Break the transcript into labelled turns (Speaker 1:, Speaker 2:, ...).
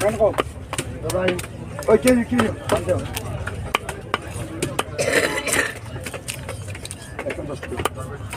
Speaker 1: kan op. Daarbij. Oh, dankjewel. Kom